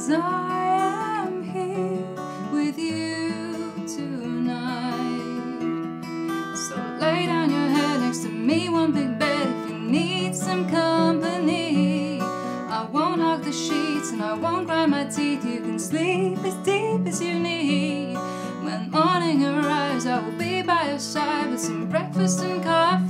Cause I am here with you tonight. So lay down your head next to me, one big bed if you need some company. I won't hog the sheets and I won't grind my teeth. You can sleep as deep as you need. When morning arrives, I will be by your side with some breakfast and coffee.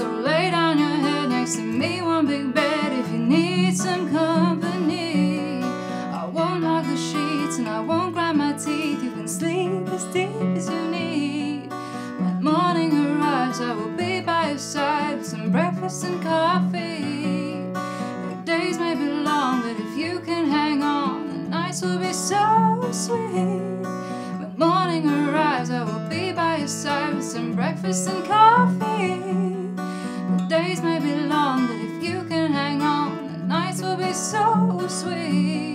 So lay down your head next to me, one big bed if you need some company. I won't hug the sheets and I won't grind my teeth. You can sleep as deep as you need. When morning arrives, I will be by your side with some breakfast and coffee. The days may be long, but if you can hang on, the nights will be so sweet. When morning arrives, I will be by your side with some breakfast and coffee. so sweet.